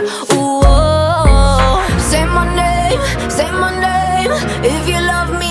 Ooh, oh, oh, say my name, say my name. If you love me,